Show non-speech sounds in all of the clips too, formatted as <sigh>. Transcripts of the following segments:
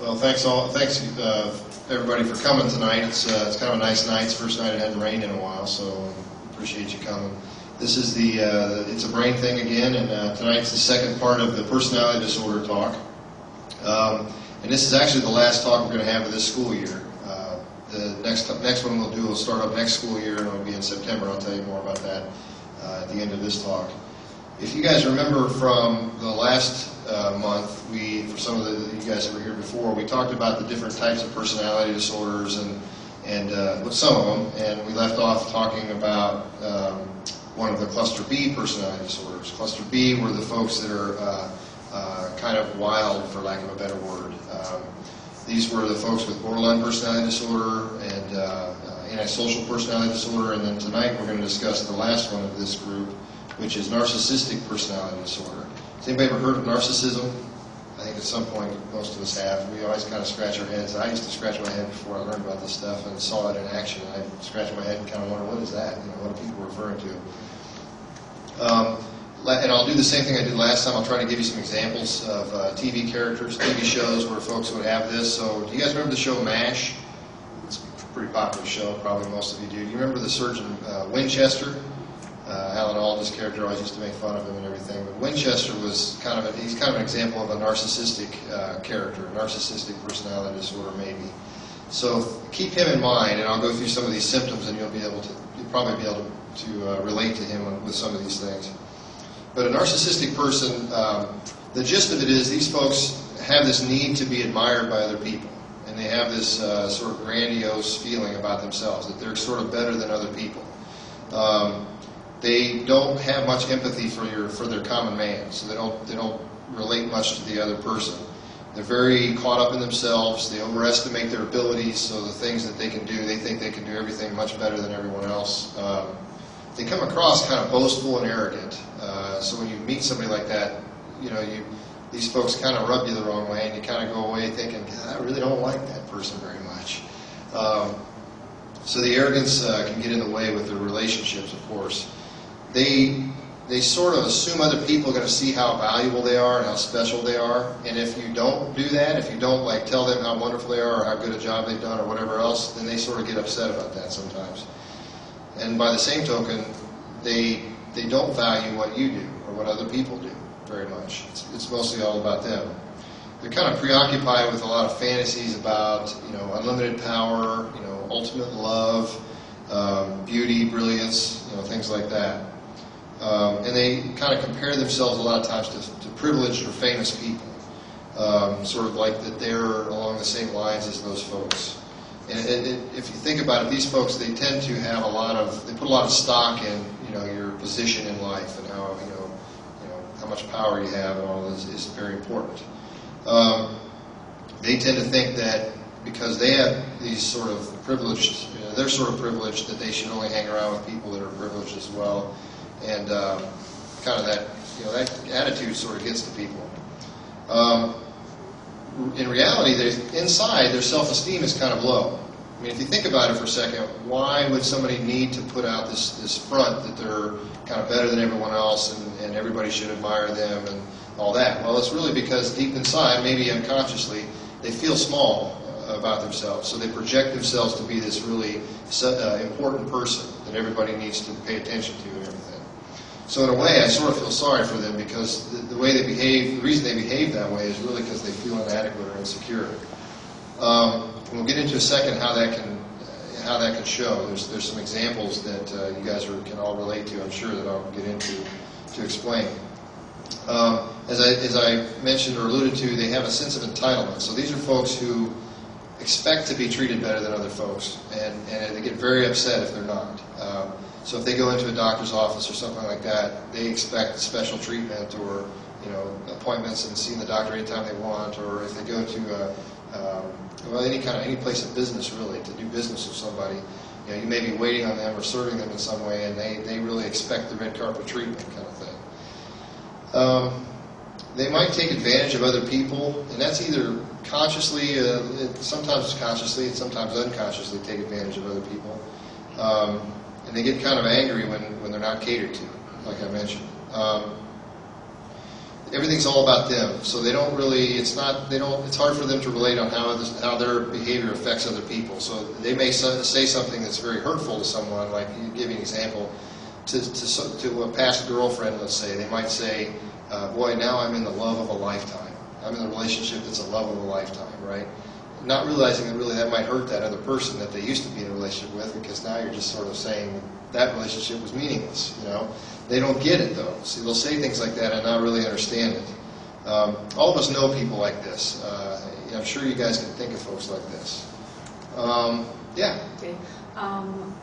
Well, thanks all, thanks, uh, everybody for coming tonight. It's, uh, it's kind of a nice night. It's the first night it hadn't rained in a while, so appreciate you coming. This is the, uh, it's a brain thing again, and, uh, tonight's the second part of the personality disorder talk. Um, and this is actually the last talk we're gonna have of this school year. Uh, The next, next one we'll do will start up next school year, and it'll be in September. I'll tell you more about that, uh, at the end of this talk. If you guys remember from the last uh, month, we, for some of the, you guys that were here before, we talked about the different types of personality disorders and, and uh, some of them, and we left off talking about um, one of the cluster B personality disorders. Cluster B were the folks that are uh, uh, kind of wild, for lack of a better word. Um, these were the folks with borderline personality disorder and uh, uh, antisocial personality disorder, and then tonight we're going to discuss the last one of this group, which is narcissistic personality disorder. Has anybody ever heard of narcissism? I think at some point most of us have. We always kind of scratch our heads. I used to scratch my head before I learned about this stuff and saw it in action. I scratched my head and kind of wonder what is that? You know, what are people referring to? Um, and I'll do the same thing I did last time. I'll try to give you some examples of uh, TV characters, TV shows where folks would have this. So, do you guys remember the show MASH? It's a pretty popular show, probably most of you do. Do you remember the surgeon uh, Winchester? Uh, Alan Alda's character always used to make fun of him and everything. But Winchester was kind of a, he's kind of an example of a narcissistic uh, character, narcissistic personality disorder maybe. So keep him in mind, and I'll go through some of these symptoms, and you'll be able to you'll probably be able to, to uh, relate to him with some of these things. But a narcissistic person, um, the gist of it is these folks have this need to be admired by other people, and they have this uh, sort of grandiose feeling about themselves that they're sort of better than other people. Um, they don't have much empathy for your for their common man, so they don't they don't relate much to the other person. They're very caught up in themselves. They overestimate their abilities, so the things that they can do, they think they can do everything much better than everyone else. Um, they come across kind of boastful and arrogant. Uh, so when you meet somebody like that, you know you these folks kind of rub you the wrong way, and you kind of go away thinking, "God, I really don't like that person very much. Um, so the arrogance uh, can get in the way with their relationships, of course they they sort of assume other people are going to see how valuable they are and how special they are. And if you don't do that, if you don't like tell them how wonderful they are or how good a job they've done or whatever else, then they sort of get upset about that sometimes. And by the same token, they they don't value what you do or what other people do very much. It's, it's mostly all about them. They're kind of preoccupied with a lot of fantasies about you know unlimited power, you know ultimate love, um, beauty, brilliance, you know things like that. Um, and they kind of compare themselves a lot of times to, to privileged or famous people, um, sort of like that they're along the same lines as those folks. And it, it, if you think about it, these folks they tend to have a lot of they put a lot of stock in you know your position in life and how you know you know how much power you have and all this is very important. Um, they tend to think that because they have these sort of privileged, you know, they're sort of privileged that they should only hang around with people that are privileged as well and um, kind of that you know that attitude sort of gets to people. Um, in reality, inside their self-esteem is kind of low. I mean, if you think about it for a second, why would somebody need to put out this this front that they're kind of better than everyone else and, and everybody should admire them and all that? Well, it's really because deep inside, maybe unconsciously, they feel small about themselves. So they project themselves to be this really uh, important person that everybody needs to pay attention to and everything. So in a way, I sort of feel sorry for them because the, the way they behave, the reason they behave that way is really because they feel inadequate or insecure. Um, we'll get into a second how that can how that can show. There's there's some examples that uh, you guys are, can all relate to. I'm sure that I'll get into to explain. Um, as I as I mentioned or alluded to, they have a sense of entitlement. So these are folks who expect to be treated better than other folks, and, and they get very upset if they're not. Um, so if they go into a doctor's office or something like that, they expect special treatment or you know appointments and seeing the doctor anytime they want, or if they go to a, um, well any kind of any place of business really to do business with somebody, you know you may be waiting on them or serving them in some way, and they, they really expect the red carpet treatment kind of thing. Um, they might take advantage of other people, and that's either consciously, uh, it, sometimes consciously, and sometimes unconsciously take advantage of other people. Um, and they get kind of angry when, when they're not catered to, like I mentioned. Um, everything's all about them. So they don't really, it's not, they don't, it's hard for them to relate on how, this, how their behavior affects other people. So they may say something that's very hurtful to someone, like you give an example, to, to, to a past girlfriend, let's say, they might say, uh, boy, now I'm in the love of a lifetime. I'm in a relationship that's a love of a lifetime, right? Not realizing that really that might hurt that other person that they used to be in a relationship with, because now you're just sort of saying that relationship was meaningless, you know? They don't get it though. See, they'll say things like that and not really understand it. Um, all of us know people like this. Uh, I'm sure you guys can think of folks like this. Um, yeah, Okay. Um,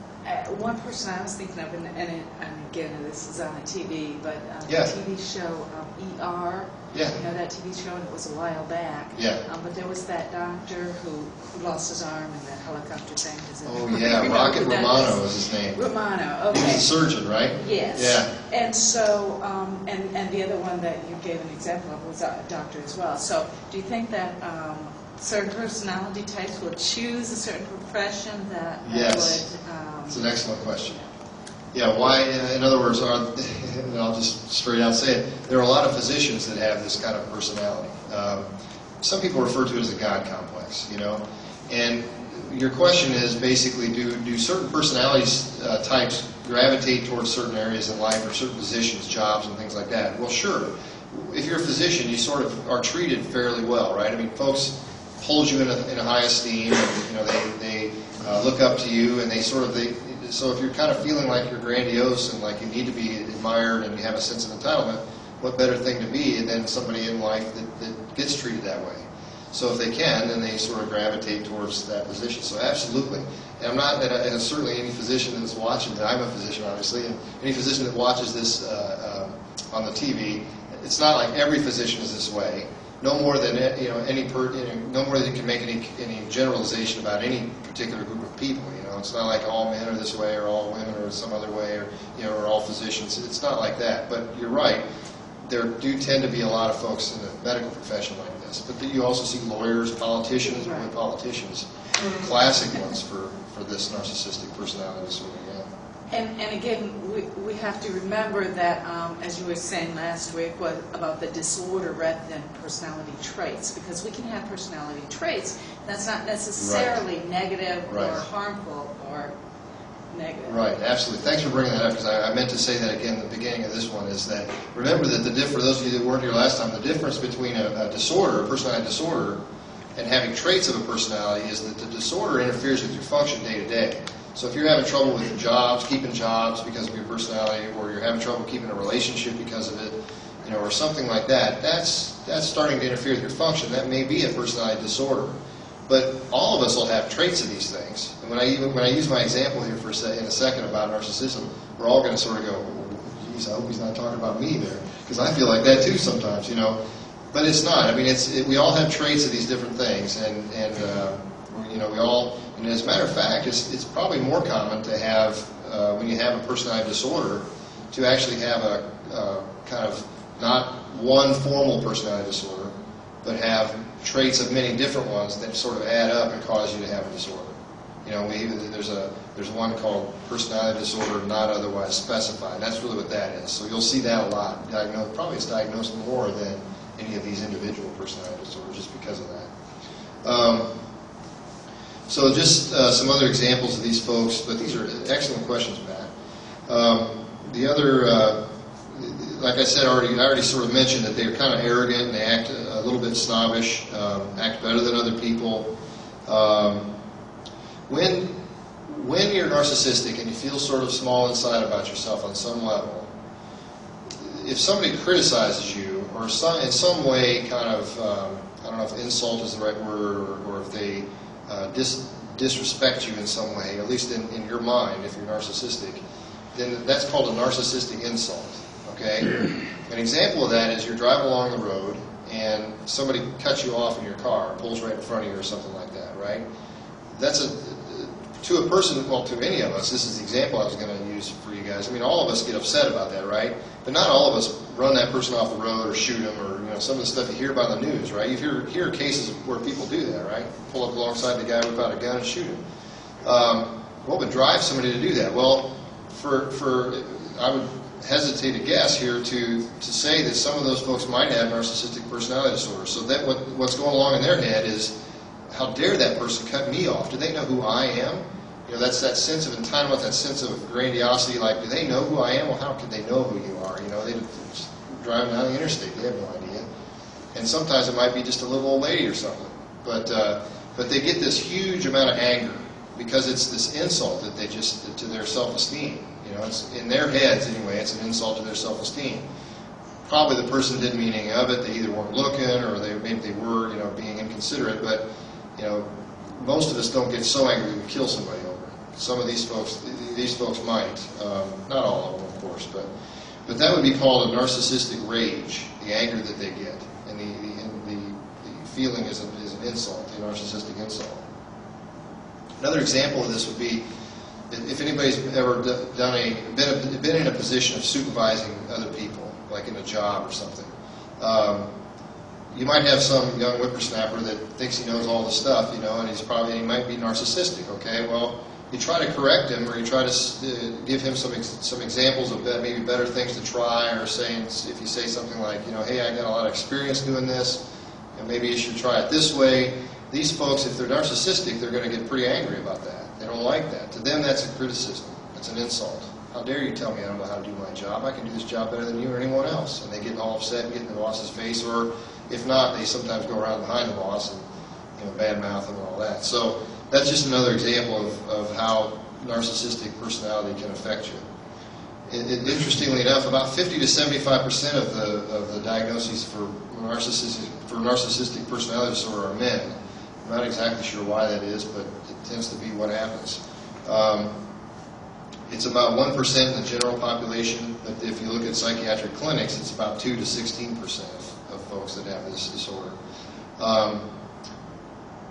One person I was thinking of, and, and it- and again, this is on the TV, but uh, the TV show um, ER. Yeah. You know, that TV show, and it was a while back. Yeah. Um, But there was that doctor who, who lost his arm in that helicopter thing. Oh yeah, <laughs> Rocket Romano is his name. Romano, He was a surgeon, right? Yes. Yeah. And so, um, and, and the other one that you gave an example of was a doctor as well. So do you think that um, certain personality types will choose a certain profession that that Yes. would? um, It's an excellent question. Yeah, why, in other words, are, and <laughs> I'll just straight out say it, there are a lot of physicians that have this kind of personality. Um, some people refer to it as a God complex, you know? And your question is basically, do, do certain personality uh, types gravitate towards certain areas in life or certain positions, jobs, and things like that? Well, sure. If you're a physician, you sort of are treated fairly well, right? I mean, folks hold you in a, in a high esteem, and you know they, they uh, look up to you, and they sort of they. So if you're kind of feeling like you're grandiose and like you need to be admired and you have a sense of entitlement, what better thing to be than somebody in life that, that gets treated that way? So if they can, then they sort of gravitate towards that position. So absolutely, and I'm not, and, certainly any physician that's watching, and I'm a physician obviously, and any physician that watches this uh, uh, on the TV, it's not like every physician is this way. No more than you know any per, you know, no more than you can make any any generalization about any particular group of people. You know, it's not like all men are this way or all women are some other way or you know or all physicians. It's not like that. But you're right there do tend to be a lot of folks in the medical profession like this. But you also see lawyers, politicians, Right. politicians, classic ones for, for this narcissistic personality disorder. And, and again, we, we have to remember that, um, as you were saying last week, was about the disorder rather than personality traits, because we can have personality traits that's not necessarily negative or harmful or negative. Right, absolutely. Thanks for bringing that up, because I, I meant to say that again at the beginning of this one, is that, remember that the diff, for those of you that weren't here last time, the difference between a, a disorder, a personality disorder, and having traits of a personality is that the disorder interferes with your function day to day. So if you're having trouble with jobs, keeping jobs because of your personality, or you're having trouble keeping a relationship because of it, you know, or something like that, that's, that's starting to interfere with your function. That may be a personality disorder. But all of us will have traits of these things. And when I even when I use my example here for sec, in a second about narcissism, we're all going to sort of go, "Oh, "Geez, I hope he's not talking about me there," because I feel like that too sometimes, you know. But it's not. I mean, it's it, we all have traits of these different things, and and uh, you know we all. And as a matter of fact, it's it's probably more common to have uh, when you have a personality disorder to actually have a uh, kind of not one formal personality disorder, but have traits of many different ones that sort of add up and cause you to have a disorder. You know, we, there's a there's one called personality disorder not otherwise specified. That's really what that is. So you'll see that a lot. Diagnosed, probably it's diagnosed more than any of these individual personality disorders just because of that. Um, so just uh, some other examples of these folks, but these are excellent questions, Matt. Um, the other, uh, like I said already, I already sort of mentioned that they're kind of arrogant and they act a little bit snobbish, um, act better than other people. Um, when when you're narcissistic and you feel sort of small inside about yourself on some level, if somebody criticizes you or some, in some way kind of, um, I don't know if insult is the right word or, or if they uh, dis, disrespect you in some way, at least in, in your mind, if you're narcissistic, then that's called a narcissistic insult. Okay? An example of that is you're driving along the road and somebody cuts you off in your car, pulls right in front of you or something like that, right? That's a to a person, well, to any of us, this is the example I was going to use for guys. I mean, all of us get upset about that, right? But not all of us run that person off the road or shoot them or, you know, some of the stuff you hear about in the news, right? You hear, hear cases where people do that, right? Pull up alongside the guy, whip out a gun and shoot him. Um, what would drive somebody to do that? Well, for, for I would hesitate to guess here to, to say that some of those folks might have narcissistic personality disorder. So that what, what's going along in their head is, how dare that person cut me off? Do they know who I am? You know, that's that sense of entitlement, that sense of grandiosity. Like, do they know who I am? Well, how could they know who you are? You know, they just driving down the interstate, they have no idea. And sometimes it might be just a little old lady or something. But uh, but they get this huge amount of anger because it's this insult that they just to their self-esteem. You know, it's in their heads anyway. It's an insult to their self-esteem. Probably the person didn't mean any of it. They either weren't looking or they maybe they were, you know, being inconsiderate. But you know, most of us don't get so angry we kill somebody. Some of these folks, these folks might. Um, not all of them, of course, but but that would be called a narcissistic rage, the anger that they get, and the the, and the, the feeling is, a, is an insult, a narcissistic insult. Another example of this would be if anybody's ever done a been, a, been in a position of supervising other people, like in a job or something. Um, you might have some young whippersnapper that thinks he knows all the stuff, you know, and he's probably he might be narcissistic. Okay, well, you try to correct him, or you try to uh, give him some ex- some examples of maybe better things to try, or saying if you say something like, you know, hey, I got a lot of experience doing this, and maybe you should try it this way. These folks, if they're narcissistic, they're going to get pretty angry about that. They don't like that. To them, that's a criticism. That's an insult. How dare you tell me I don't know how to do my job? I can do this job better than you or anyone else. And they get all upset and get in the boss's face, or if not, they sometimes go around behind the boss and you know, bad mouth and all that. So that's just another example of, of how narcissistic personality can affect you. It, it, interestingly enough, about 50 to 75 percent of the of the diagnoses for narcissistic for narcissistic personality disorder are men. I'm not exactly sure why that is, but it tends to be what happens. Um, it's about 1% in the general population, but if you look at psychiatric clinics, it's about 2 to 16% of folks that have this disorder. Um,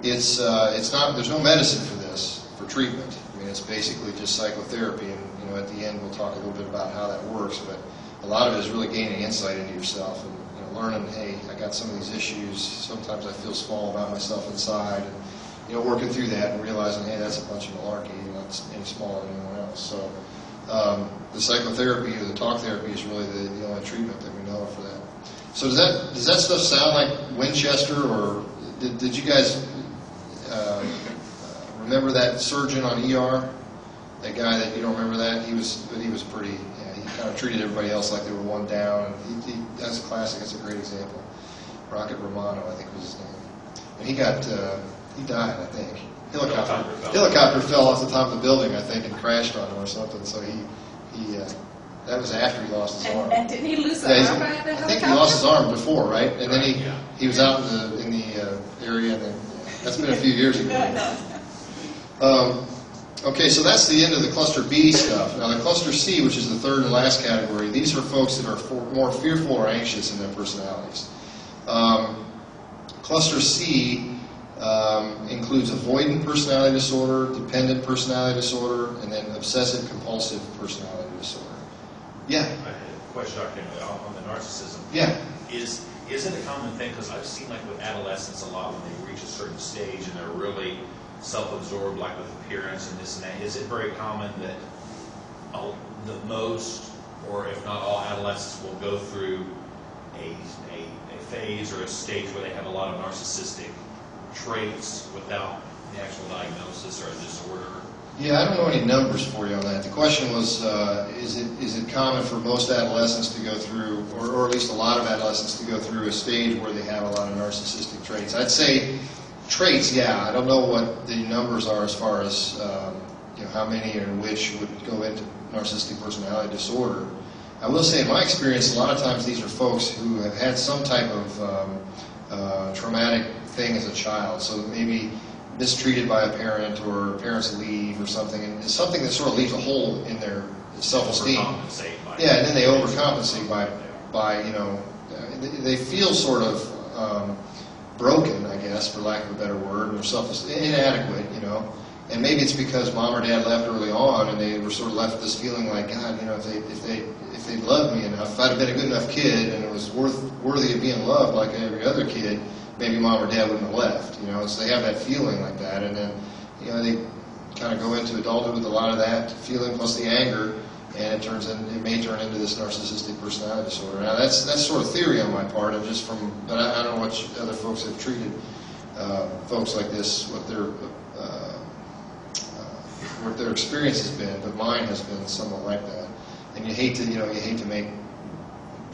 it's, uh, it's not, there's no medicine for this, for treatment. I mean, it's basically just psychotherapy, and, you know, at the end, we'll talk a little bit about how that works, but a lot of it is really gaining insight into yourself and, you know, learning, hey, I got some of these issues, sometimes I feel small about myself inside, and, you know, working through that and realizing, hey, that's a bunch of malarkey, you're not any smaller than anyone else. So um, the psychotherapy or the talk therapy is really the, the only treatment that we know of for that. So does that does that stuff sound like Winchester, or did, did you guys remember that surgeon on ER? That guy that you don't remember that he was, but he was pretty. Yeah, he kind of treated everybody else like they were one down. He, he, that's a classic. That's a great example. Rocket Romano, I think was his name, and he got uh, he died, I think. Helicopter, Helicopter fell. helicopter fell off the top of the building, I think, and crashed on him or something. So he, he, uh, that was after he lost his arm. And, and didn't he lose Yeah, the arm by the I helicopter? think he lost his arm before, right? And then he, yeah. he was out in the, in the uh, area, and then, that's been a few years Yeah, I ago. <laughs> Um, okay, so that's the end of the cluster B stuff. Now, the cluster C, which is the third and last category, these are folks that are for, more fearful or anxious in their personalities. Um, cluster C um, includes avoidant personality disorder, dependent personality disorder, and then obsessive compulsive personality disorder. Yeah, I had a question, Dr. On the narcissism. yeah. Is, is it a common thing, because I've seen like with adolescents a lot, when they reach a certain stage and they're really self-absorbed, like with appearance and this and that, is it very common that the most, or if not all adolescents will go through a, a, a phase or a stage where they have a lot of narcissistic traits without the actual diagnosis or a disorder? Yeah, I don't know any numbers for you on that. The question was, uh, is it is it common for most adolescents to go through, or, or at least a lot of adolescents to go through a stage where they have a lot of narcissistic traits? I'd say traits, yeah. I don't know what the numbers are as far as um, you know how many and which would go into narcissistic personality disorder. I will say, in my experience, a lot of times these are folks who have had some type of um, uh, traumatic thing as a child. So maybe mistreated by a parent or parents leave or something, and it's something that sort of leaves a hole in their self-esteem. Yeah, and then they overcompensate by, by you know, they- they feel sort of um, broken, I guess, for lack of a better word, or self inadequate, you know. And maybe it's because mom or dad left early on, and they were sort of left with this feeling like, God, you know, if they if they if they loved me enough, if I'd have been a good enough kid, and it was worth worthy of being loved like every other kid, maybe mom or dad wouldn't have left, you know. So they have that feeling like that, and then, you know, they kind of go into adulthood with a lot of that feeling plus the anger, and it turns in, it may turn into this narcissistic personality disorder. Now, that's, that's sort of theory on my part, and just from, but I, I don't know what other folks have treated uh, folks like this, what their, uh, uh, what their experience has been, but mine has been somewhat like that. And you hate to, you know, you hate to make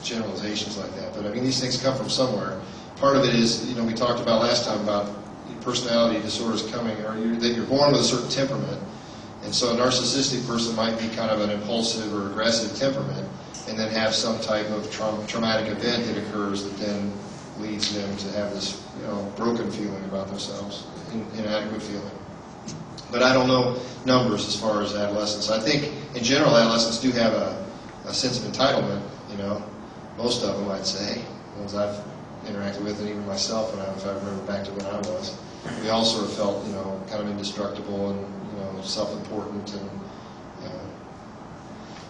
generalizations like that, but I mean, these things come from somewhere. Part of it is, you know, we talked about last time about personality disorders coming, or you that you're born with a certain temperament, and so a narcissistic person might be kind of an impulsive or aggressive temperament, and then have some type of traum- traumatic event that occurs that then leads them to have this, you know, broken feeling about themselves, in- inadequate feeling. But I don't know numbers as far as adolescents. I think, in general, adolescents do have a, a sense of entitlement, you know, most of them, I'd say, ones I've interacted with, and even myself, when I, if I remember back to when I was. We all sort of felt, you know, kind of indestructible and, you know, self-important and, know.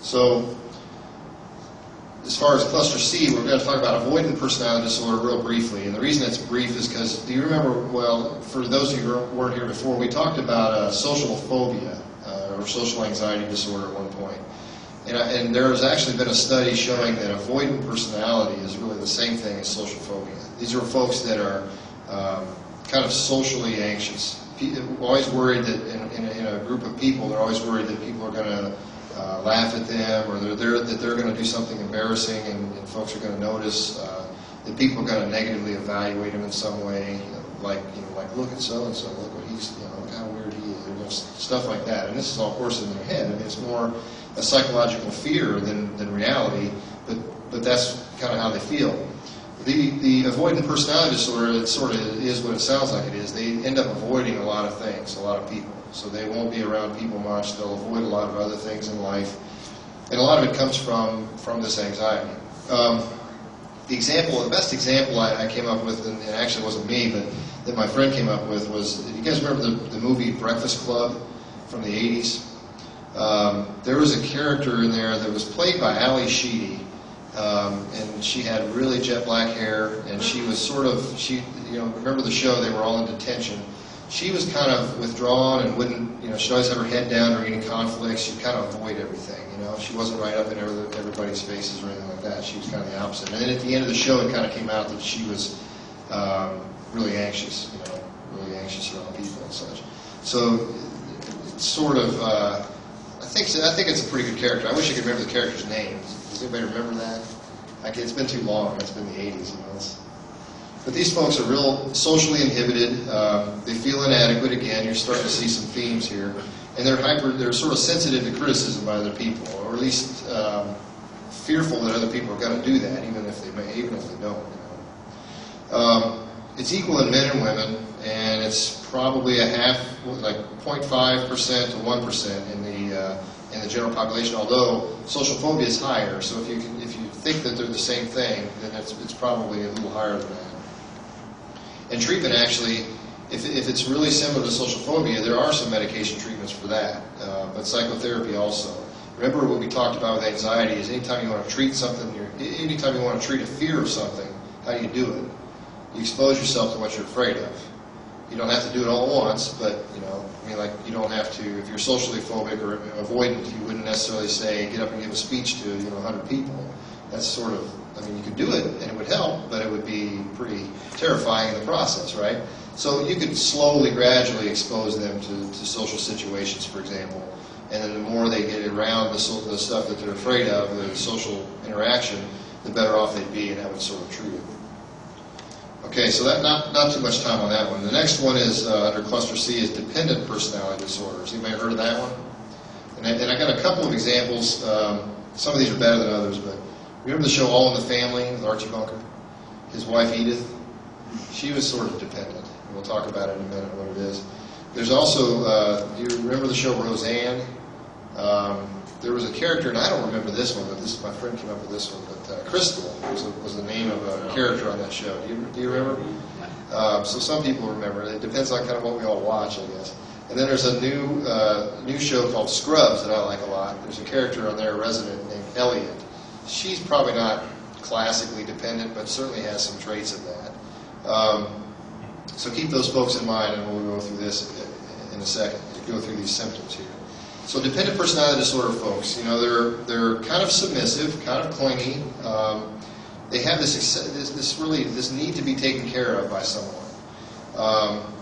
So, as far as cluster C, we're going to talk about avoidant personality disorder real briefly. And the reason it's brief is because, do you remember, well, for those of you who weren't here before, we talked about uh, social phobia uh, or social anxiety disorder at one point. And, I, and there has actually been a study showing that avoidant personality is really the same thing as social phobia. These are folks that are um, kind of socially anxious, always worried that in, in, a, in a group of people, they're always worried that people are going to uh, laugh at them or they're, they're, that they're going to do something embarrassing and, and folks are going to notice. Uh, that people are going to negatively evaluate them in some way, you know, like you know, like look at so and so, look what he's, you know, look how weird he is, you know, stuff like that. And this is all, of course, in their head. I mean, it's more a psychological fear than, than reality, but but that's kind of how they feel. The the avoidant personality disorder, it sort of is what it sounds like it is. They end up avoiding a lot of things, a lot of people. So they won't be around people much. They'll avoid a lot of other things in life, and a lot of it comes from from this anxiety. Um, the example, the best example I, I came up with, and it actually wasn't me, but that my friend came up with was, you guys remember the, the movie Breakfast Club from the 80s? Um, there was a character in there that was played by Ally Sheedy, um, and she had really jet black hair, and she was sort of, she, you know, remember the show, they were all in detention. She was kind of withdrawn and wouldn't, you know, she'd always have her head down during any conflicts. She'd kind of avoid everything, you know. She wasn't right up in everybody's faces or anything like that. She was kind of the opposite. And then at the end of the show, it kind of came out that she was um, really anxious, you know, really anxious around people and such. So it's sort of, uh, I think, I think it's a pretty good character. I wish I could remember the character's name. Anybody remember that? Like, it's been too long. It's been the 80s, you know. It's, but these folks are real socially inhibited. Um, they feel inadequate. Again, you're starting to see some themes here, and they're hyper. They're sort of sensitive to criticism by other people, or at least um, fearful that other people are going to do that, even if they may, even if they don't. It's equal in men and women, and it's probably a half, like 0.5 percent to 1 percent in the uh, in the general population. Although social phobia is higher, so if you can, if you think that they're the same thing, then it's it's probably a little higher than that. And treatment actually, if, if it's really similar to social phobia, there are some medication treatments for that, uh, but psychotherapy also. Remember what we talked about with anxiety is anytime you want to treat something, anytime you want to treat a fear of something, how do you do it? Expose yourself to what you're afraid of. You don't have to do it all at once, but you know, I mean, like you don't have to. If you're socially phobic or avoidant, you wouldn't necessarily say get up and give a speech to you know 100 people. That's sort of, I mean, you could do it and it would help, but it would be pretty terrifying in the process, right? So you could slowly, gradually expose them to, to social situations, for example, and then the more they get around the, so- the stuff that they're afraid of, the social interaction, the better off they'd be, and that would sort of it. Okay, so that not not too much time on that one. The next one is uh, under cluster C is dependent personality disorders. Anybody heard of that one? And I, and I got a couple of examples. Um, some of these are better than others, but remember the show All in the Family with Archie Bunker? His wife Edith, she was sort of dependent. We'll talk about it in a minute what it is. There's also, uh, do you remember the show Roseanne? Um, there was a character, and I don't remember this one, but this my friend came up with this one. But uh, Crystal was, a, was the name of a character on that show. Do you, do you remember? Um, so some people remember. It depends on kind of what we all watch, I guess. And then there's a new uh, new show called Scrubs that I like a lot. There's a character on there, a resident named Elliot. She's probably not classically dependent, but certainly has some traits of that. Um, so keep those folks in mind, and we'll go through this in a second. Go through these symptoms here. So dependent personality disorder folks, you know, they're, they're kind of submissive, kind of clingy. Um, they have this, this, this really, this need to be taken care of by someone. Um,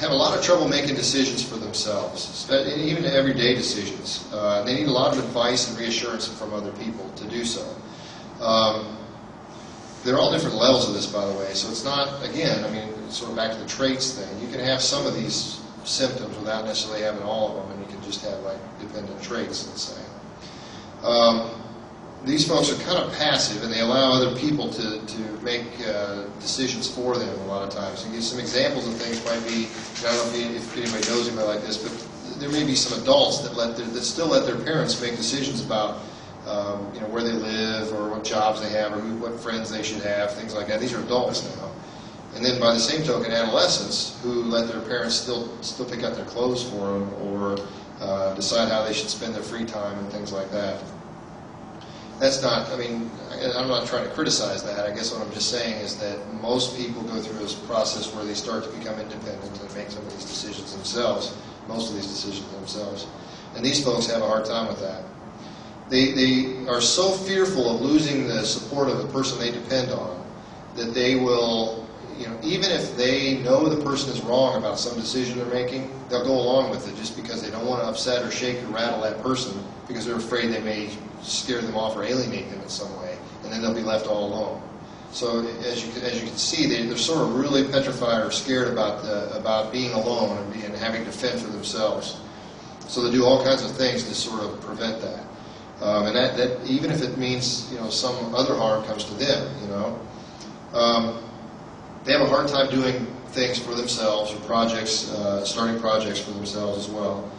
have a lot of trouble making decisions for themselves, even everyday decisions. Uh, they need a lot of advice and reassurance from other people to do so. Um, they're all different levels of this, by the way. So it's not, again, I mean, sort of back to the traits thing. You can have some of these symptoms without necessarily having all of them, and you can just have like dependent traits, let's say. Um, these folks are kind of passive, and they allow other people to, to make uh, decisions for them a lot of times. And some examples of things might be, I don't know if, anybody knows anybody like this, but there may be some adults that let their, that still let their parents make decisions about um, you know, where they live or what jobs they have or who, what friends they should have, things like that. These are adults now. And then by the same token, adolescents who let their parents still still pick out their clothes for them or uh, decide how they should spend their free time and things like that. That's not, I mean, I'm not trying to criticize that. I guess what I'm just saying is that most people go through this process where they start to become independent and make some of these decisions themselves, most of these decisions themselves. And these folks have a hard time with that. They, they are so fearful of losing the support of the person they depend on that they will, you know, even if they know the person is wrong about some decision they're making, they'll go along with it just because they don't want to upset or shake or rattle that person because they're afraid they may scare them off or alienate them in some way, and then they'll be left all alone. So as you as you can see, they, they're sort of really petrified or scared about the, about being alone and, being, and having to fend for themselves. So they do all kinds of things to sort of prevent that. Um, and that, that even if it means you know some other harm comes to them, you know, um, hard time doing things for themselves or projects, uh, starting projects for themselves as well.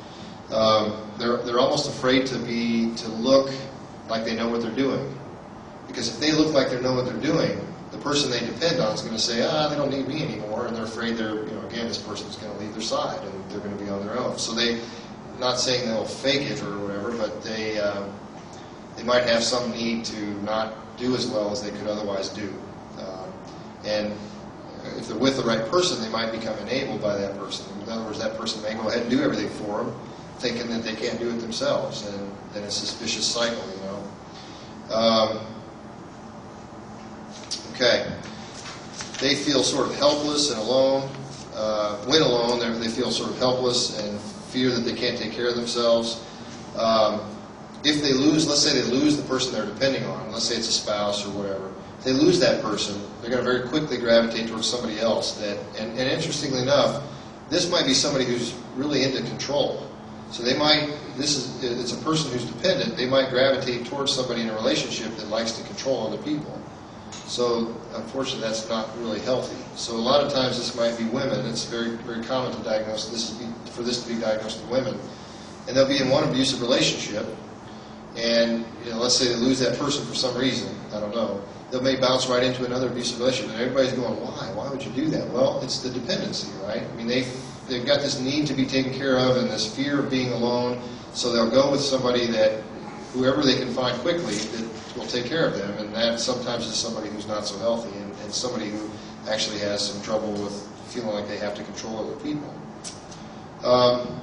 Um, they're they're almost afraid to be to look like they know what they're doing, because if they look like they know what they're doing, the person they depend on is going to say, ah, they don't need me anymore, and they're afraid they're you know again this person's going to leave their side and they're going to be on their own. So they, not saying they'll fake it or whatever, but they. Um, they might have some need to not do as well as they could otherwise do. Um, and if they're with the right person, they might become enabled by that person. In other words, that person may go ahead and do everything for them, thinking that they can't do it themselves, and then it's a suspicious cycle, you know. Um, okay. They feel sort of helpless and alone. Uh, when alone, they feel sort of helpless and fear that they can't take care of themselves. Um, if they lose, let's say they lose the person they're depending on, let's say it's a spouse or whatever, they lose that person, they're going to very quickly gravitate towards somebody else. That, and, and interestingly enough, this might be somebody who's really into control. So they might, this is, it's a person who's dependent, they might gravitate towards somebody in a relationship that likes to control other people. So unfortunately, that's not really healthy. So a lot of times this might be women. It's very, very common to diagnose this, be, for this to be diagnosed in women. And they'll be in one abusive relationship, and you know, let's say they lose that person for some reason, I don't know, they may bounce right into another abusive relationship, and everybody's going, why? Why would you do that? Well, it's the dependency, right? I mean, they they've got this need to be taken care of and this fear of being alone, so they'll go with somebody that whoever they can find quickly that will take care of them, and that sometimes is somebody who's not so healthy and, and somebody who actually has some trouble with feeling like they have to control other people. Um,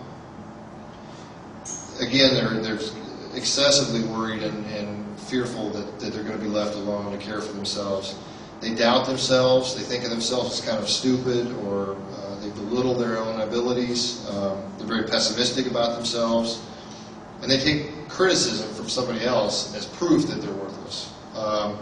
again, they're, they're excessively worried and, and fearful that, that they're going to be left alone to care for themselves. They doubt themselves. They think of themselves as kind of stupid or uh, they belittle their own abilities. Um, they're very pessimistic about themselves. And they take criticism from somebody else as proof that they're worthless. Um,